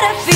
better feel.